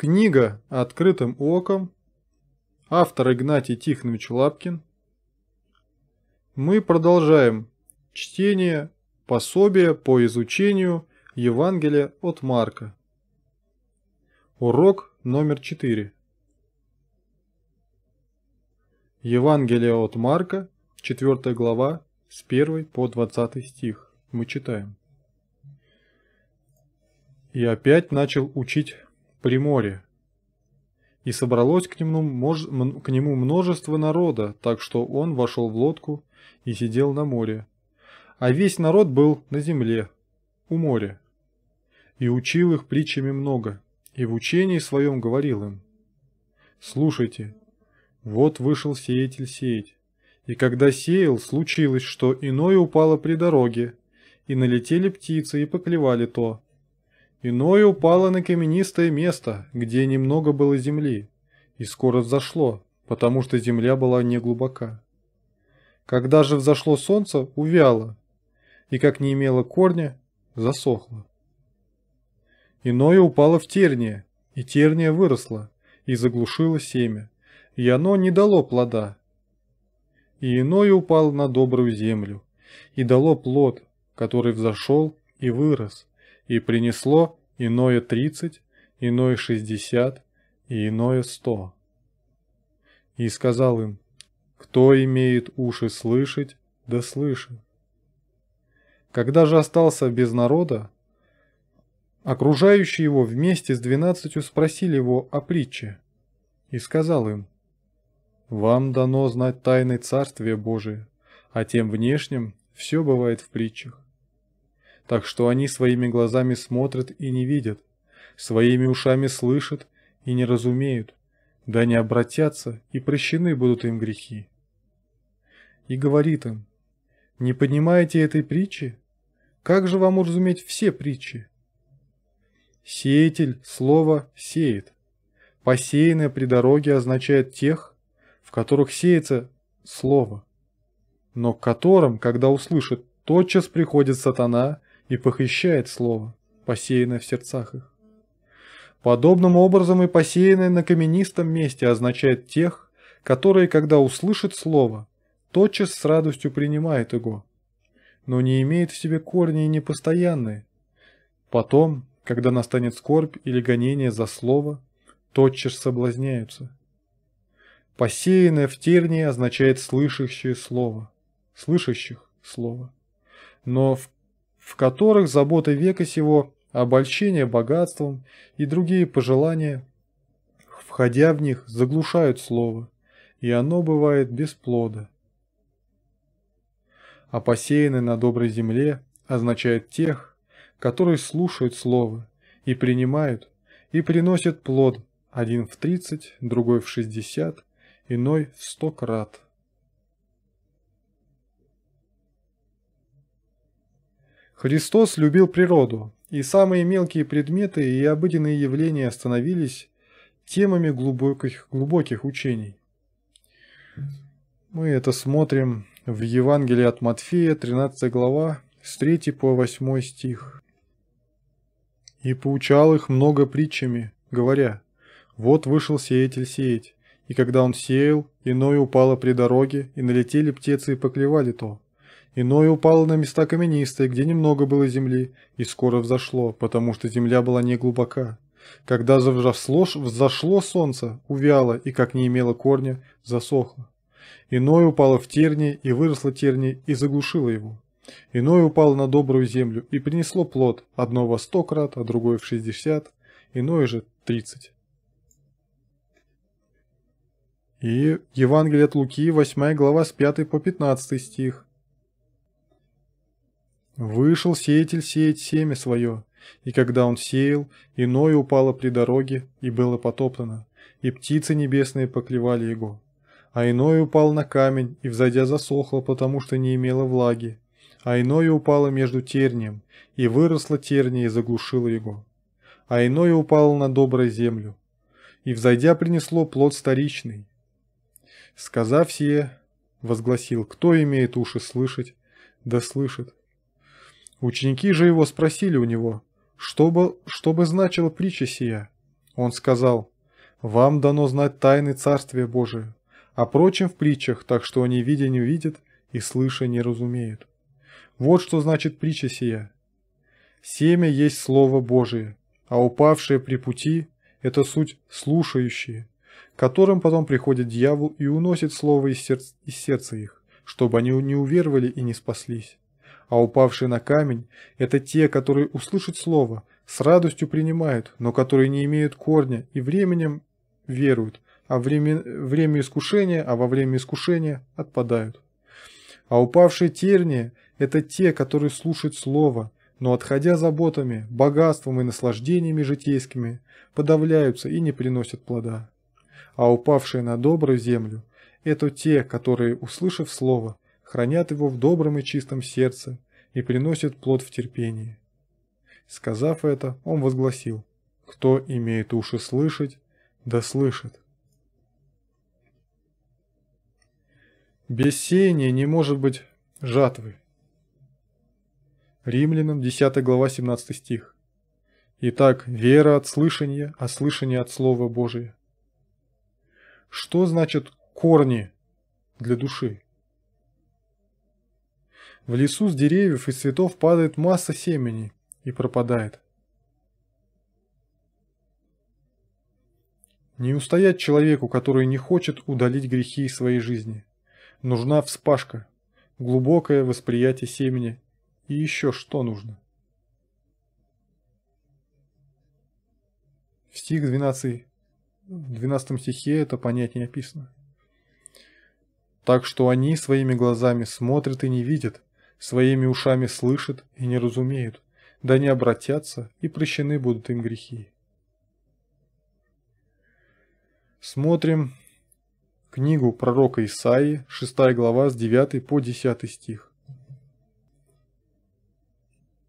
Книга «Открытым оком». Автор Игнатий Тихонович Лапкин. Мы продолжаем чтение пособия по изучению Евангелия от Марка. Урок номер 4. Евангелие от Марка, 4 глава, с 1 по 20 стих. Мы читаем. И опять начал учить при море. И собралось к нему, мож... к нему множество народа, так что он вошел в лодку и сидел на море. А весь народ был на земле, у моря. И учил их притчами много, и в учении своем говорил им. Слушайте, вот вышел сеятель сеять. И когда сеял, случилось, что иное упало при дороге, и налетели птицы и поклевали то, Иное упало на каменистое место, где немного было земли, и скоро взошло, потому что земля была неглубока. Когда же взошло солнце, увяло, и как не имело корня, засохло. Иное упало в терние, и терния выросла, и заглушило семя, и оно не дало плода. И иное упало на добрую землю, и дало плод, который взошел и вырос, и принесло иное тридцать, иное шестьдесят и иное сто. И сказал им, кто имеет уши слышать, да слышит. Когда же остался без народа, окружающие его вместе с двенадцатью спросили его о притче, и сказал им, «Вам дано знать тайны Царствия Божие, а тем внешним все бывает в притчах так что они своими глазами смотрят и не видят, своими ушами слышат и не разумеют, да не обратятся, и прощены будут им грехи. И говорит им, не понимаете этой притчи? Как же вам уразуметь все притчи? Сеятель слово сеет. Посеянное при дороге означает тех, в которых сеется слово, но к которым, когда услышат, тотчас приходит сатана и похищает слово, посеянное в сердцах их. Подобным образом и посеянное на каменистом месте означает тех, которые, когда услышат слово, тотчас с радостью принимают его, но не имеют в себе корни и непостоянные. Потом, когда настанет скорбь или гонение за слово, тотчас соблазняются. Посеянное в тернии означает слышащее слово, слышащих слово. Но в в которых заботы века сего, обольщение богатством и другие пожелания, входя в них, заглушают слово, и оно бывает без плода. А посеянный на доброй земле означает тех, которые слушают слово и принимают, и приносят плод, один в тридцать, другой в шестьдесят, иной в сто крат. Христос любил природу, и самые мелкие предметы и обыденные явления становились темами глубоких, глубоких учений. Мы это смотрим в Евангелии от Матфея, 13 глава, с 3 по 8 стих. «И поучал их много притчами, говоря, вот вышел сеятель сеять, и когда он сеял, иное упало при дороге, и налетели птицы и поклевали то. Иное упало на места каменистые, где немного было земли, и скоро взошло, потому что земля была не глубока. Когда же взошло, солнце, увяло, и как не имело корня, засохло. Иное упало в тернии, и выросло тернии, и заглушило его. Иное упало на добрую землю, и принесло плод, одно во сто крат, а другое в шестьдесят, иное же тридцать. И Евангелие от Луки, 8 глава, с 5 по 15 стих. Вышел сеятель сеять семя свое, и когда он сеял, иное упало при дороге, и было потоптано, и птицы небесные поклевали его. А иное упал на камень, и взойдя засохло, потому что не имело влаги. А иное упало между тернием, и выросло терния и заглушило его. А иное упало на добрую землю, и взойдя принесло плод старичный. Сказав сие, возгласил, кто имеет уши слышать, да слышит. Ученики же его спросили у него, что бы, что бы значила притча сия. Он сказал, «Вам дано знать тайны Царствия Божия, а прочим в притчах, так что они видя не видят и слыша не разумеют». Вот что значит притча сия. Семя есть Слово Божие, а упавшие при пути – это суть слушающие, которым потом приходит дьявол и уносит Слово из сердца, из сердца их, чтобы они не уверовали и не спаслись. А упавшие на камень – это те, которые услышат Слово, с радостью принимают, но которые не имеют корня и временем веруют, а время, время искушения, а во время искушения отпадают. А упавшие тернии – это те, которые слушают Слово, но отходя заботами, богатством и наслаждениями житейскими, подавляются и не приносят плода. А упавшие на добрую землю – это те, которые, услышав Слово, хранят его в добром и чистом сердце и приносят плод в терпении. Сказав это, он возгласил, кто имеет уши слышать, да слышит. Без сеяния не может быть жатвы. Римлянам 10 глава 17 стих. Итак, вера от слышания, а слышание от Слова Божия. Что значит корни для души? В лесу с деревьев и цветов падает масса семени, и пропадает. Не устоять человеку, который не хочет удалить грехи из своей жизни. Нужна вспашка, глубокое восприятие семени и еще что нужно. В стих 12, в 12 стихе это понятие описано. Так что они своими глазами смотрят и не видят, своими ушами слышат и не разумеют, да не обратятся, и прощены будут им грехи. Смотрим книгу пророка Исаии, 6 глава с 9 по 10 стих.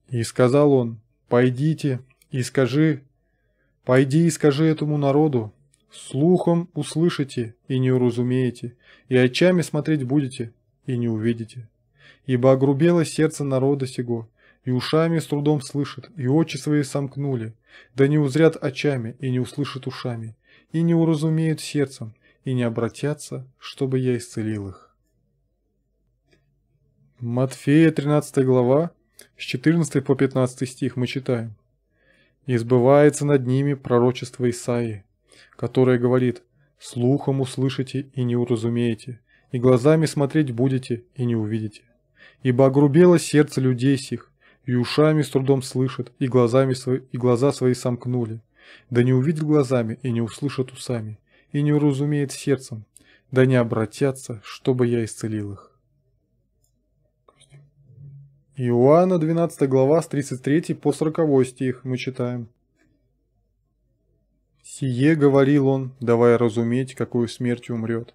«И сказал он, пойдите и скажи, пойди и скажи этому народу, слухом услышите и не уразумеете, и очами смотреть будете и не увидите. Ибо огрубело сердце народа сего, и ушами с трудом слышат, и очи свои сомкнули, да не узрят очами, и не услышат ушами, и не уразумеют сердцем, и не обратятся, чтобы я исцелил их. Матфея 13 глава, с 14 по 15 стих мы читаем. «И сбывается над ними пророчество Исаии, которое говорит, «Слухом услышите и не уразумеете, и глазами смотреть будете и не увидите. Ибо огрубело сердце людей сих, и ушами с трудом слышат, и, глазами свои, и глаза свои сомкнули. Да не увидят глазами, и не услышат усами, и не уразумеет сердцем, да не обратятся, чтобы я исцелил их. Иоанна 12 глава с 33 по 40 стих мы читаем. «Сие говорил он, давая разуметь, какую смертью умрет.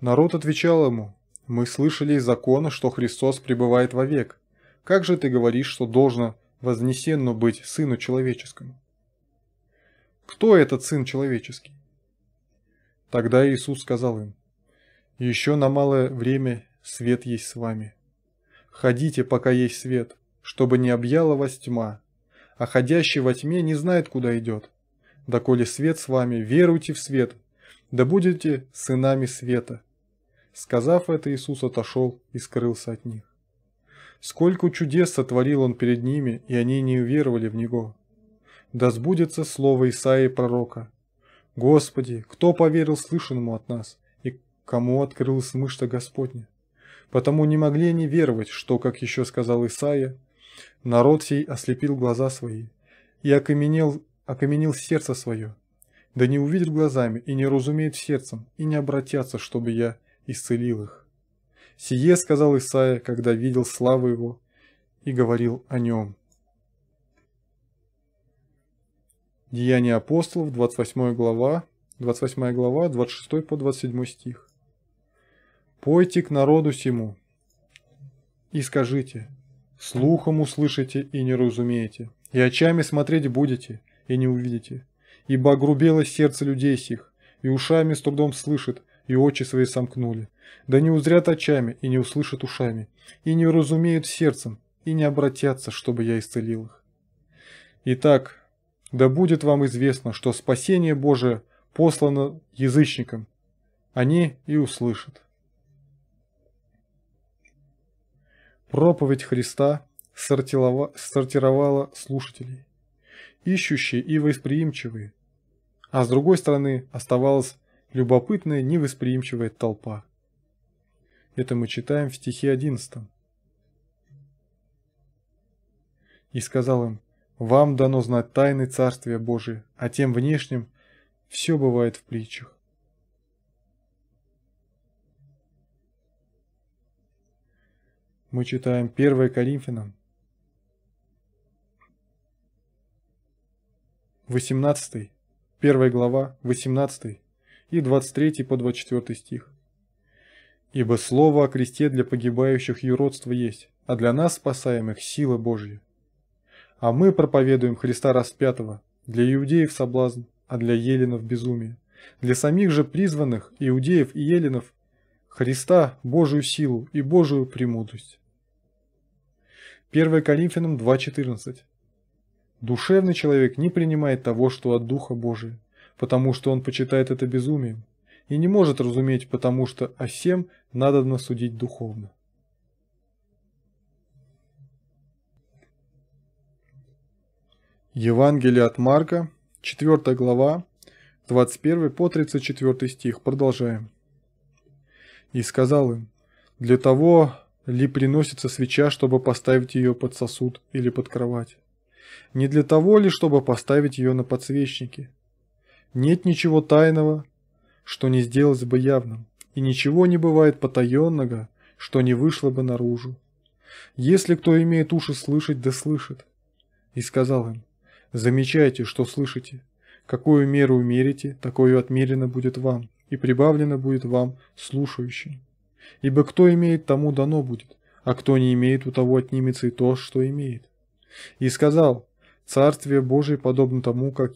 Народ отвечал ему, мы слышали из закона, что Христос пребывает вовек, как же ты говоришь, что должно вознесенно быть Сыну Человеческому? Кто этот Сын Человеческий? Тогда Иисус сказал им, «Еще на малое время свет есть с вами. Ходите, пока есть свет, чтобы не объяла вас тьма, а ходящий во тьме не знает, куда идет. Доколе свет с вами, веруйте в свет, да будете сынами света». Сказав это, Иисус отошел и скрылся от них. Сколько чудес сотворил он перед ними, и они не уверовали в него. Да сбудется слово Исаии пророка. Господи, кто поверил слышанному от нас, и кому открылась мышца Господня? Потому не могли они веровать, что, как еще сказал Исаия, народ сей ослепил глаза свои и окаменел, окаменил сердце свое. Да не увидят глазами и не разумеют сердцем, и не обратятся, чтобы я исцелил их. Сие сказал Исаия, когда видел славу его и говорил о нем. Деяния апостолов, 28 глава, 28 глава, 26 по 27 стих. «Пойте к народу сему и скажите, слухом услышите и не разумеете, и очами смотреть будете и не увидите, ибо огрубело сердце людей сих, и ушами с трудом слышит, и очи свои сомкнули, да не узрят очами и не услышат ушами, и не разумеют сердцем, и не обратятся, чтобы я исцелил их. Итак, Да будет вам известно, что спасение Божие послано язычникам. Они и услышат. Проповедь Христа сортировала слушателей, ищущие и восприимчивые, а с другой стороны оставалась любопытная невосприимчивая толпа. Это мы читаем в стихе 11. И сказал им, вам дано знать тайны Царствия Божия, а тем внешним все бывает в притчах. Мы читаем 1 Коринфянам, 18, 1 глава, 18 и 23 по 24 стих. «Ибо слово о кресте для погибающих юродство есть, а для нас, спасаемых, сила Божья. А мы проповедуем Христа распятого, для иудеев соблазн, а для еленов безумие. Для самих же призванных, иудеев и еленов, Христа, Божию силу и Божию премудрость». 1 Коринфянам 2.14 Душевный человек не принимает того, что от Духа Божия, потому что он почитает это безумием, и не может разуметь, потому что о всем надо судить духовно. Евангелие от Марка, 4 глава, 21 по 34 стих. Продолжаем. «И сказал им, для того ли приносится свеча, чтобы поставить ее под сосуд или под кровать? Не для того ли, чтобы поставить ее на подсвечнике? Нет ничего тайного, что не сделалось бы явным, и ничего не бывает потаенного, что не вышло бы наружу. Если кто имеет уши слышать, да слышит. И сказал им, замечайте, что слышите. Какую меру умерите, такое отмерено будет вам, и прибавлено будет вам слушающим. Ибо кто имеет, тому дано будет, а кто не имеет, у того отнимется и то, что имеет. И сказал, Царствие Божие подобно тому, как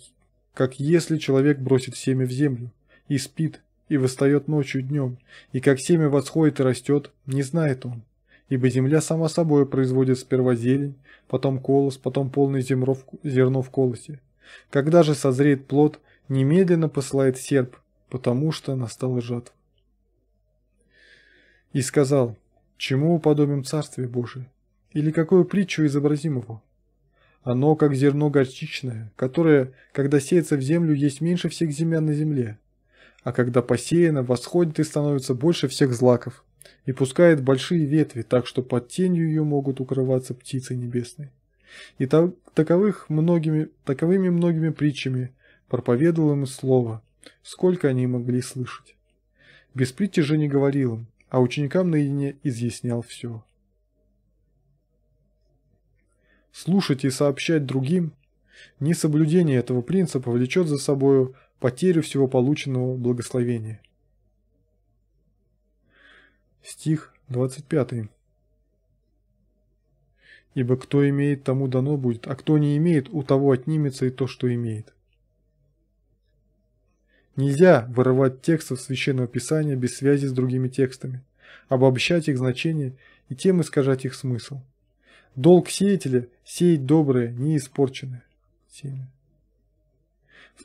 как если человек бросит семя в землю, и спит, и восстает ночью днем, и как семя восходит и растет, не знает он. Ибо земля сама собой производит сперва зелень, потом колос, потом полный зерно в колосе. Когда же созреет плод, немедленно посылает серп, потому что настала жатва. И сказал, чему уподобим Царствие Божие? Или какую притчу изобразим его? Оно как зерно горчичное, которое, когда сеется в землю, есть меньше всех землян на земле, а когда посеяно, восходит и становится больше всех злаков, и пускает большие ветви, так что под тенью ее могут укрываться птицы небесные. И так, таковых многими, таковыми многими притчами проповедовал им слово, сколько они могли слышать. Без притчи же не говорил им, а ученикам наедине изъяснял все. Слушать и сообщать другим, несоблюдение этого принципа влечет за собой потерю всего полученного благословения. Стих 25. Ибо кто имеет, тому дано будет, а кто не имеет, у того отнимется и то, что имеет. Нельзя вырывать тексты Священного Писания без связи с другими текстами, обобщать их значение и тем искажать их смысл. Долг сеятеля – сеять доброе, не испорченное семя.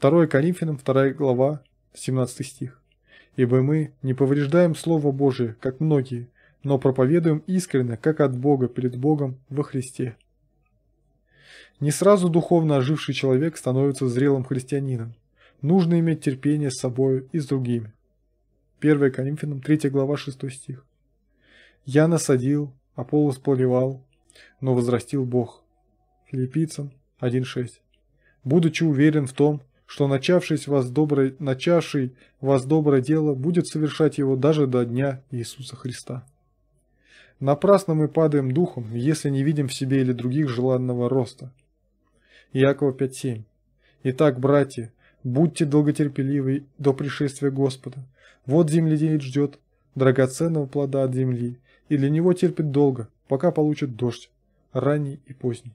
2 Коринфянам, 2 глава, 17 стих. «Ибо мы не повреждаем Слово Божие, как многие, но проповедуем искренне, как от Бога, перед Богом во Христе». Не сразу духовно оживший человек становится зрелым христианином. Нужно иметь терпение с собой и с другими. 1 Коринфянам, 3 глава, 6 стих. «Я насадил, Аполлос поливал, но возрастил Бог. Филиппийцам 1.6. Будучи уверен в том, что начавший вас доброе, начавший вас доброе дело будет совершать его даже до дня Иисуса Христа. Напрасно мы падаем духом, если не видим в себе или других желанного роста. Иакова 5.7. Итак, братья, будьте долготерпеливы до пришествия Господа. Вот земледелец ждет драгоценного плода от земли, и для него терпит долго, пока получит дождь, ранний и поздний.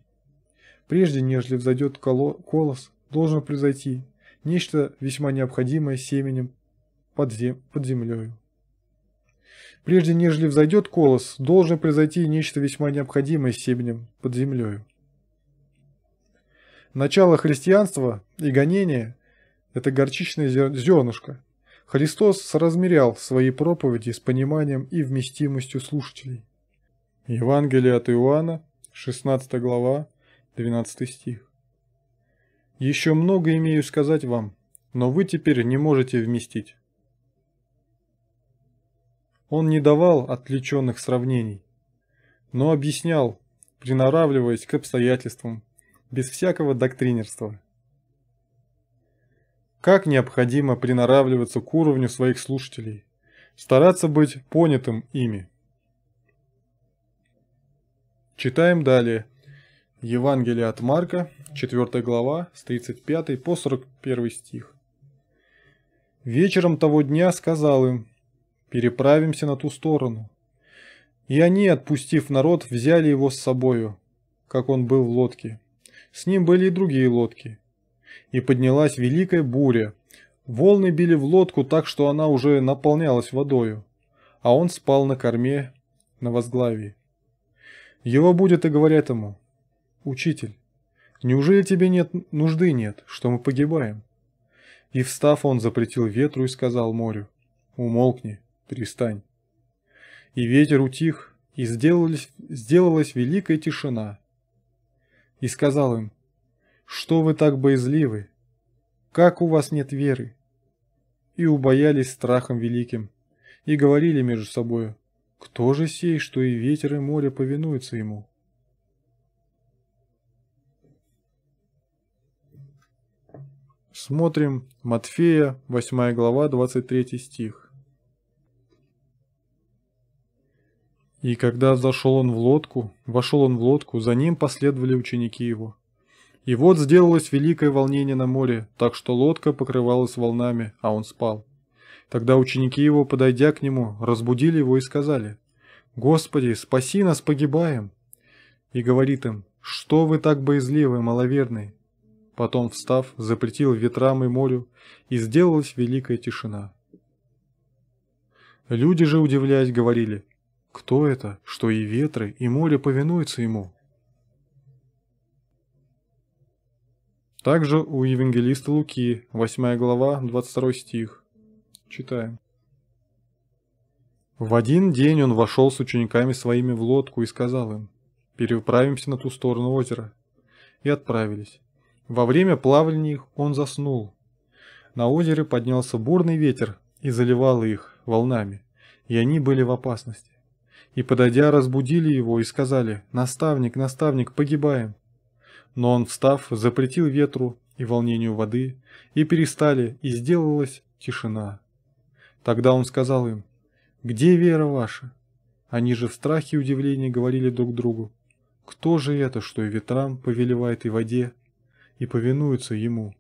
Прежде, нежели взойдет колос, должно произойти нечто весьма необходимое семенем под, зем под землею. Прежде, нежели взойдет колос, должно произойти нечто весьма необходимое семенем под землею. Начало христианства и гонения – это горчичное зернышко. Христос соразмерял свои проповеди с пониманием и вместимостью слушателей. Евангелие от Иоанна, 16 глава, 12 стих. «Еще много имею сказать вам, но вы теперь не можете вместить». Он не давал отвлеченных сравнений, но объяснял, приноравливаясь к обстоятельствам, без всякого доктринерства. Как необходимо приноравливаться к уровню своих слушателей, стараться быть понятым ими. Читаем далее. Евангелие от Марка, 4 глава, с 35 по 41 стих. Вечером того дня сказал им, переправимся на ту сторону. И они, отпустив народ, взяли его с собою, как он был в лодке. С ним были и другие лодки и поднялась великая буря. Волны били в лодку так, что она уже наполнялась водою, а он спал на корме на возглавии. Его будет и говорят ему, «Учитель, неужели тебе нет нужды нет, что мы погибаем?» И встав, он запретил ветру и сказал морю, «Умолкни, перестань». И ветер утих, и сделалась, сделалась великая тишина. И сказал им, что вы так боязливы? Как у вас нет веры? И убоялись страхом великим, и говорили между собою, кто же сей, что и ветер, и море повинуются ему? Смотрим Матфея, 8 глава, 23 стих. И когда зашел он в лодку, вошел он в лодку, за ним последовали ученики его. И вот сделалось великое волнение на море, так что лодка покрывалась волнами, а он спал. Тогда ученики его, подойдя к нему, разбудили его и сказали, «Господи, спаси нас, погибаем!» И говорит им, «Что вы так боязливы, маловерные?» Потом, встав, запретил ветрам и морю, и сделалась великая тишина. Люди же, удивляясь, говорили, «Кто это, что и ветры, и море повинуются ему?» Также у евангелиста Луки, 8 глава, 22 стих. Читаем. В один день он вошел с учениками своими в лодку и сказал им, «Переправимся на ту сторону озера». И отправились. Во время плавания их он заснул. На озере поднялся бурный ветер и заливал их волнами, и они были в опасности. И, подойдя, разбудили его и сказали, «Наставник, наставник, погибаем». Но он, встав, запретил ветру и волнению воды, и перестали, и сделалась тишина. Тогда он сказал им, «Где вера ваша?» Они же в страхе и удивлении говорили друг другу, «Кто же это, что и ветрам повелевает и воде, и повинуется ему?»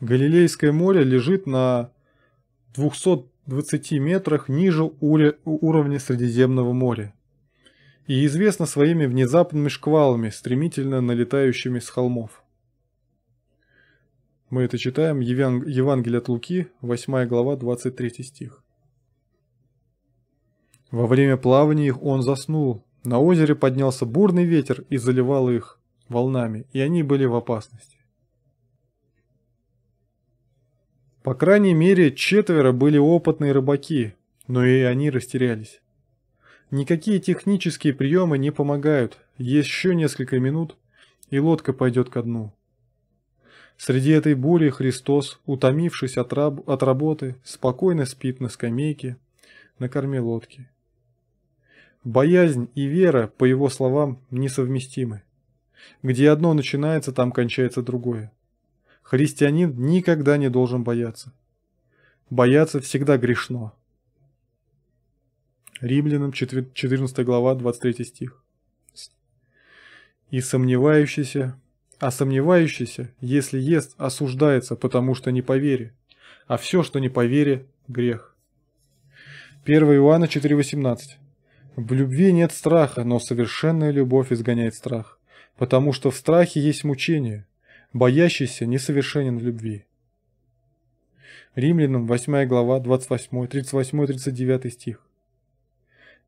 Галилейское море лежит на 200 20 метрах ниже уровня Средиземного моря и известно своими внезапными шквалами, стремительно налетающими с холмов. Мы это читаем Евангелие от Луки, 8 глава, 23 стих. Во время плавания их он заснул. На озере поднялся бурный ветер и заливал их волнами, и они были в опасности. По крайней мере, четверо были опытные рыбаки, но и они растерялись. Никакие технические приемы не помогают, еще несколько минут, и лодка пойдет ко дну. Среди этой бури Христос, утомившись от, раб от работы, спокойно спит на скамейке, на корме лодки. Боязнь и вера, по его словам, несовместимы. Где одно начинается, там кончается другое. Христианин никогда не должен бояться. Бояться всегда грешно. Римлянам 14 глава 23 стих. И сомневающийся, а сомневающийся, если ест, осуждается, потому что не по вере, а все, что не по вере, грех. 1 Иоанна 4,18 В любви нет страха, но совершенная любовь изгоняет страх, потому что в страхе есть мучение, боящийся несовершенен в любви. Римлянам 8 глава 28, 38, 39 стих.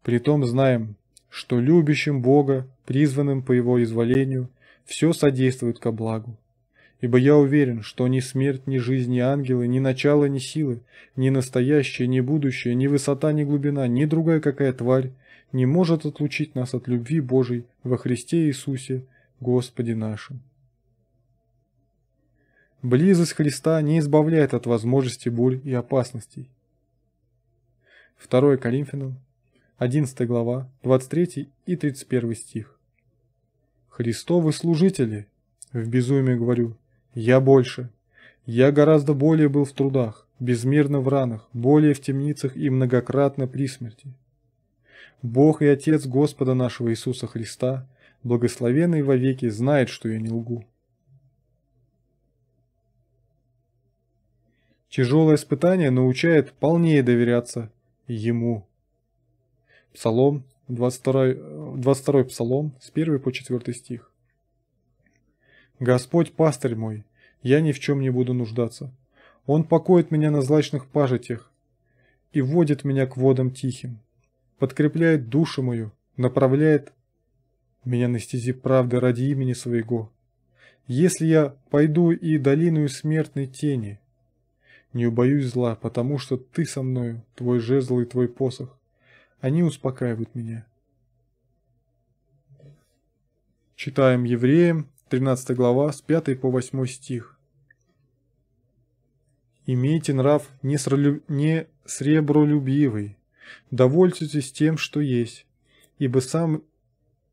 Притом знаем, что любящим Бога, призванным по Его изволению, все содействует ко благу. Ибо я уверен, что ни смерть, ни жизнь, ни ангелы, ни начало, ни силы, ни настоящее, ни будущее, ни высота, ни глубина, ни другая какая тварь не может отлучить нас от любви Божией во Христе Иисусе, Господе нашим. Близость Христа не избавляет от возможности бурь и опасностей. 2 Коринфянам, 11 глава, 23 и 31 стих. Христовы служители, в безумии говорю, я больше. Я гораздо более был в трудах, безмерно в ранах, более в темницах и многократно при смерти. Бог и Отец Господа нашего Иисуса Христа, благословенный вовеки, знает, что я не лгу. Тяжелое испытание научает полнее доверяться Ему. Псалом, 22, 22 Псалом, с 1 по 4 стих. Господь пастырь мой, я ни в чем не буду нуждаться. Он покоит меня на злачных пажитях и вводит меня к водам тихим, подкрепляет душу мою, направляет меня на стези правды ради имени своего. Если я пойду и долину смертной тени, не убоюсь зла, потому что ты со мною, твой жезл и твой посох. Они успокаивают меня. Читаем Евреям, 13 глава, с 5 по 8 стих. «Имейте нрав не, сролю... не сребролюбивый, довольствуйтесь тем, что есть, ибо сам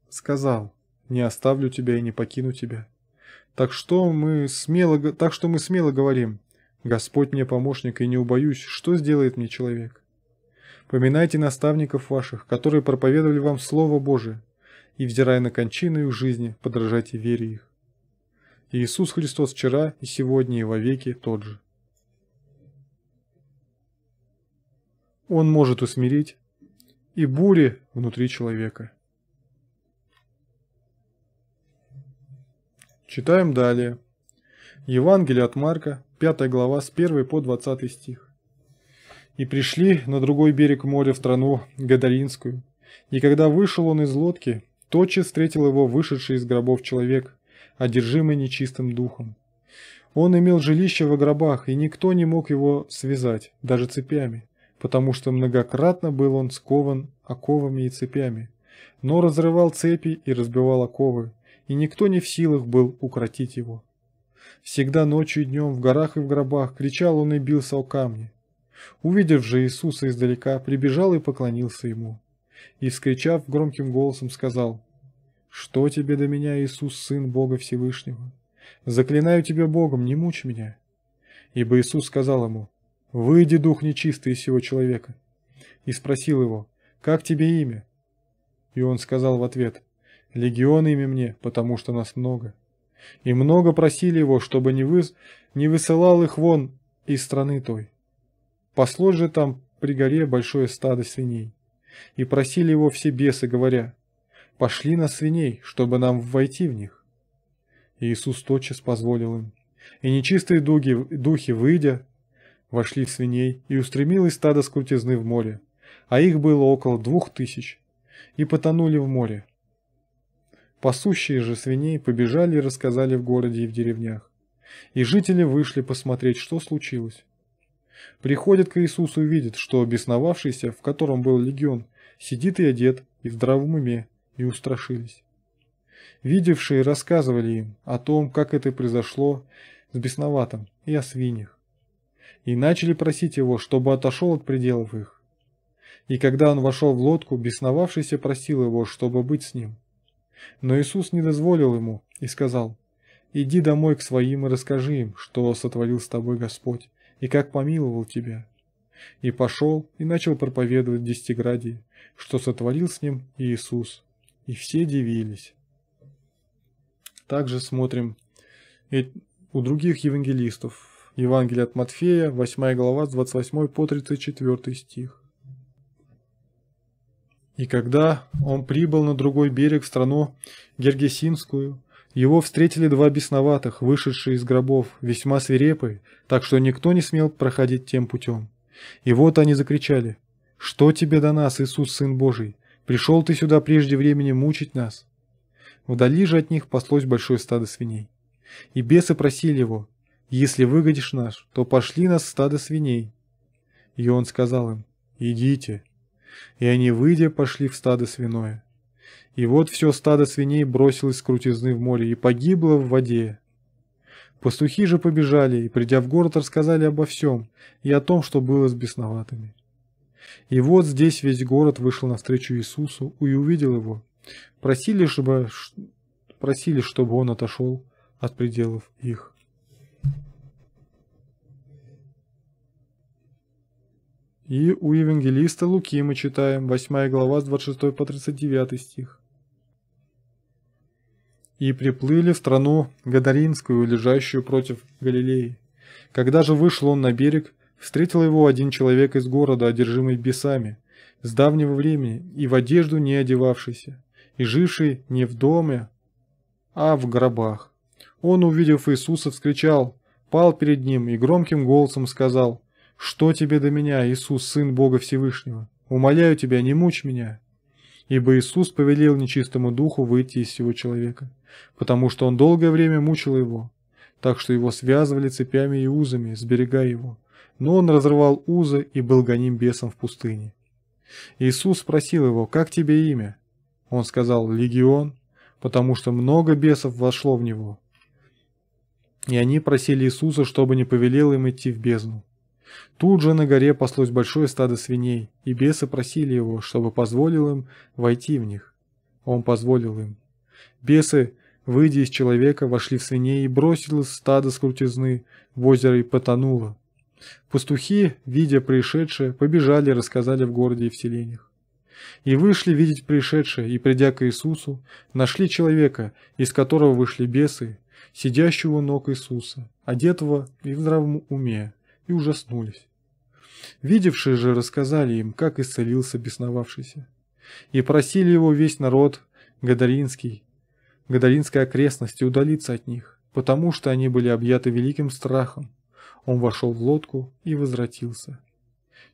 сказал, не оставлю тебя и не покину тебя. Так что мы смело, так что мы смело говорим, Господь мне помощник, и не убоюсь, что сделает мне человек? Поминайте наставников ваших, которые проповедовали вам Слово Божие, и, взирая на кончины их жизни, подражайте вере их. Иисус Христос вчера и сегодня и вовеки тот же. Он может усмирить и бури внутри человека. Читаем далее. Евангелие от Марка, 5 глава, с 1 по 20 стих. «И пришли на другой берег моря в страну Гадаринскую, и когда вышел он из лодки, тотчас встретил его вышедший из гробов человек, одержимый нечистым духом. Он имел жилище во гробах, и никто не мог его связать, даже цепями, потому что многократно был он скован оковами и цепями, но разрывал цепи и разбивал оковы, и никто не в силах был укротить его. Всегда ночью и днем, в горах и в гробах, кричал он и бился о камни. Увидев же Иисуса издалека, прибежал и поклонился ему. И, вскричав громким голосом, сказал, «Что тебе до меня, Иисус, Сын Бога Всевышнего? Заклинаю тебя Богом, не мучь меня». Ибо Иисус сказал ему, «Выйди, дух нечистый из сего человека». И спросил его, «Как тебе имя?» И он сказал в ответ, «Легион имя мне, потому что нас много». И много просили его, чтобы не, выс... не высылал их вон из страны той. Паслось же там при горе большое стадо свиней. И просили его все бесы, говоря, «Пошли на свиней, чтобы нам войти в них». И Иисус тотчас позволил им. И нечистые дуги, духи, выйдя, вошли в свиней, и устремилось стадо с в море, а их было около двух тысяч, и потонули в море. Пасущие же свиней побежали и рассказали в городе и в деревнях. И жители вышли посмотреть, что случилось. Приходят к Иисусу и видят, что бесновавшийся, в котором был легион, сидит и одет, и в здравом уме, и устрашились. Видевшие рассказывали им о том, как это произошло с бесноватым и о свиньях. И начали просить его, чтобы отошел от пределов их. И когда он вошел в лодку, бесновавшийся просил его, чтобы быть с ним. Но Иисус не дозволил ему и сказал, «Иди домой к своим и расскажи им, что сотворил с тобой Господь, и как помиловал тебя». И пошел и начал проповедовать в Десятиградии, что сотворил с ним Иисус. И все дивились. Также смотрим у других евангелистов. Евангелие от Матфея, 8 глава, с 28 по 34 стих. И когда он прибыл на другой берег в страну Гергесинскую, его встретили два бесноватых, вышедшие из гробов, весьма свирепые, так что никто не смел проходить тем путем. И вот они закричали, «Что тебе до нас, Иисус, Сын Божий? Пришел ты сюда прежде времени мучить нас. Вдали же от них паслось большое стадо свиней. И бесы просили его, если выгодишь наш, то пошли нас стадо свиней. И он сказал им, идите. И они, выйдя, пошли в стадо свиное. И вот все стадо свиней бросилось с крутизны в море и погибло в воде. Пастухи же побежали и, придя в город, рассказали обо всем и о том, что было с бесноватыми. И вот здесь весь город вышел навстречу Иисусу и увидел его. Просили, чтобы, просили, чтобы он отошел от пределов их. И у евангелиста Луки мы читаем 8 глава с 26 по 39 стих. «И приплыли в страну Гадаринскую, лежащую против Галилеи. Когда же вышел он на берег, встретил его один человек из города, одержимый бесами, с давнего времени, и в одежду не одевавшийся, и живший не в доме, а в гробах. Он, увидев Иисуса, вскричал, пал перед ним и громким голосом сказал – «Что тебе до меня, Иисус, Сын Бога Всевышнего? Умоляю тебя, не мучь меня!» Ибо Иисус повелел нечистому духу выйти из всего человека, потому что он долгое время мучил его, так что его связывали цепями и узами, сберегая его. Но он разрывал узы и был гоним бесом в пустыне. Иисус спросил его, «Как тебе имя?» Он сказал, «Легион», потому что много бесов вошло в него. И они просили Иисуса, чтобы не повелел им идти в бездну. Тут же на горе паслось большое стадо свиней, и бесы просили его, чтобы позволил им войти в них. Он позволил им. Бесы, выйдя из человека, вошли в свиней и бросили стадо с крутизны в озеро и потонуло. Пастухи, видя пришедшее, побежали и рассказали в городе и в селениях. И вышли видеть пришедшее, и, придя к Иисусу, нашли человека, из которого вышли бесы, сидящего ног Иисуса, одетого и в здравом уме, и ужаснулись. Видевшие же рассказали им, как исцелился бесновавшийся. И просили его весь народ Гадаринский, Гадаринской окрестности удалиться от них, потому что они были объяты великим страхом. Он вошел в лодку и возвратился.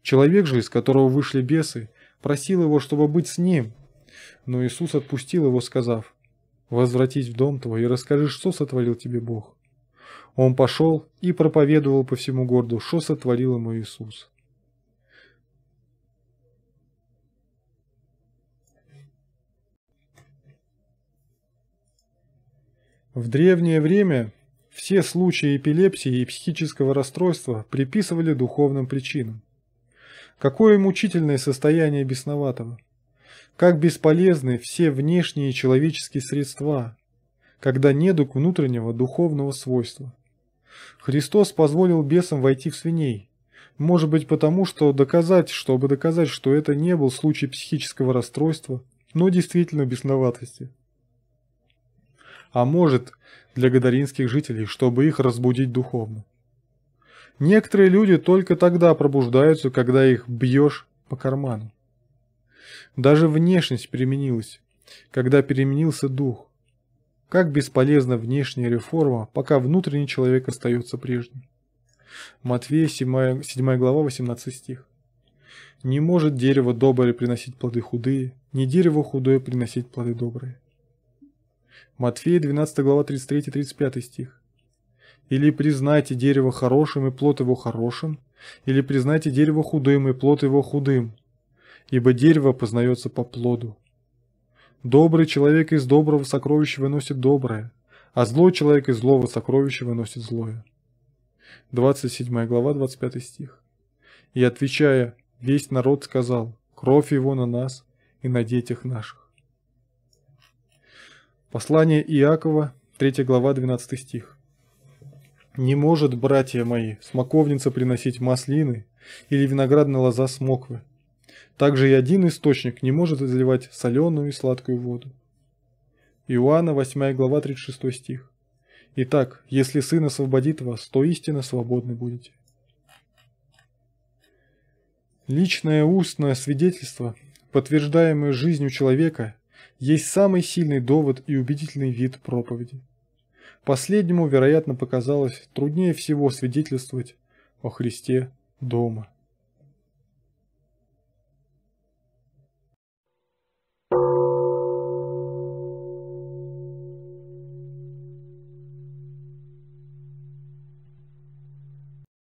Человек же, из которого вышли бесы, просил его, чтобы быть с ним. Но Иисус отпустил его, сказав, «Возвратись в дом твой и расскажи, что сотворил тебе Бог». Он пошел и проповедовал по всему городу, что сотворил ему Иисус. В древнее время все случаи эпилепсии и психического расстройства приписывали духовным причинам. Какое мучительное состояние бесноватого! Как бесполезны все внешние человеческие средства, когда недуг внутреннего духовного свойства. Христос позволил бесам войти в свиней. Может быть потому, что доказать, чтобы доказать, что это не был случай психического расстройства, но действительно бесноватости. А может, для гадаринских жителей, чтобы их разбудить духовно. Некоторые люди только тогда пробуждаются, когда их бьешь по карману. Даже внешность переменилась, когда переменился дух. Как бесполезна внешняя реформа, пока внутренний человек остается прежним. Матвея 7, 7 глава 18 стих. Не может дерево доброе приносить плоды худые, не дерево худое приносить плоды добрые. Матфея 12 глава 33-35 стих. Или признайте дерево хорошим и плод его хорошим, или признайте дерево худым и плод его худым, ибо дерево познается по плоду. Добрый человек из доброго сокровища выносит доброе, а злой человек из злого сокровища выносит злое. 27 глава, 25 стих. И отвечая, весь народ сказал, кровь его на нас и на детях наших. Послание Иакова, 3 глава, 12 стих. Не может, братья мои, смоковница приносить маслины или виноградная лоза смоквы, также и один источник не может изливать соленую и сладкую воду. Иоанна 8 глава 36 стих. Итак, если Сын освободит вас, то истинно свободны будете. Личное устное свидетельство, подтверждаемое жизнью человека, есть самый сильный довод и убедительный вид проповеди. Последнему, вероятно, показалось труднее всего свидетельствовать о Христе дома.